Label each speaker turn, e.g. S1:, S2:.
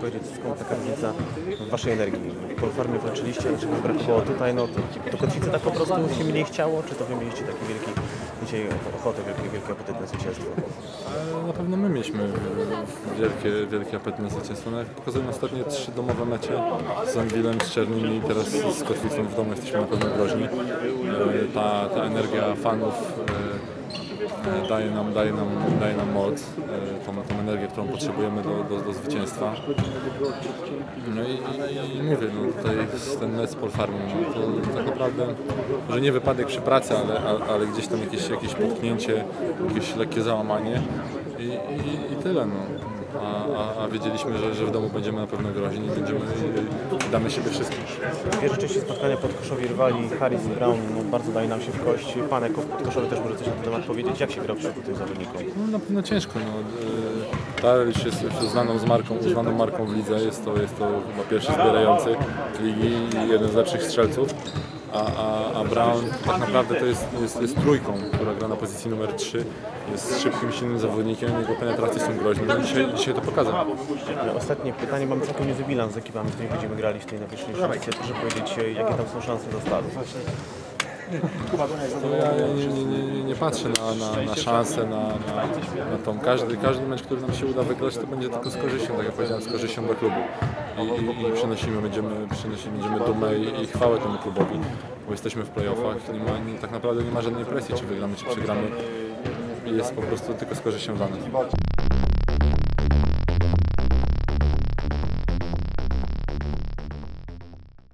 S1: powiedzieć, skąd taka różnica w waszej energii? Po farmie walczyliście, czego brakowało tutaj, no to, to kotwicy tak po prostu się mniej chciało, czy to wy mieliście taki wielki, dzisiaj ochotę, wielki, wielki apetyt na zwycięstwo?
S2: Ale na pewno my mieliśmy wielkie, wielkie apetyt na zwycięstwo. No jak pokazują ostatnie trzy domowe mecze z Anwilem, z Czernym i teraz z Kotwicą w domu jesteśmy na pewno groźni. E, Ta, ta energia fanów e, e, daje nam, daje nam, daje nam moc, e, tą, tą energię, którą potrzebujemy do, do, do zwycięstwa. No i, i, mówię, no tutaj ten z Polfarmą, no to tak naprawdę, że nie wypadek przy pracy, ale, ale, ale gdzieś tam jakieś, jakieś potknięcie, jakieś lekkie załamanie i, i, i tyle. No. A, a, a wiedzieliśmy, że, że w domu będziemy na pewno groźni i będziemy damy siebie wszystkim.
S1: Pierwsze części spotkania podkoszowi rywali Harris i Brown no, bardzo daje nam się w kość. Pan jako podkoszowy też może coś na ten temat powiedzieć. Jak się gra w przypadku tych zawodników?
S2: No, na pewno ciężko. No. y, Tadic jest już znaną z marką, uznaną marką w lidze. Jest to, jest to chyba pierwszy zbierający ligi i jeden z lepszych strzelców. A, a, a Brown tak naprawdę to jest, jest, jest trójką, która gra na pozycji numer 3. Jest szybkim, silnym zawodnikiem, jego penetracje są groźne. No, dzisiaj, dzisiaj to pokazał.
S1: Ale Ostatnie pytanie. Mamy całkiem niezły bilans z ekipami, z którymi będziemy grali w tej najbliższej szóstce. Proszę powiedzieć, e, jakie tam są szanse do startu?
S2: No, ja nie, nie, nie, nie, nie patrzę na, na, na szansę, na, na, na tą. Każdy, każdy mecz, który nam się uda wygrać, to będzie tylko z korzyścią, tak jak powiedziałem, z korzyścią dla klubu. I, i, przynosimy, będziemy, przynosimy będziemy dumę i, i chwałę temu klubowi, bo jesteśmy w playoffach. Nie ma, nie, tak naprawdę nie ma żadnej presji, czy wygramy, czy przegramy. Jest po prostu tylko z korzyścią dla nas.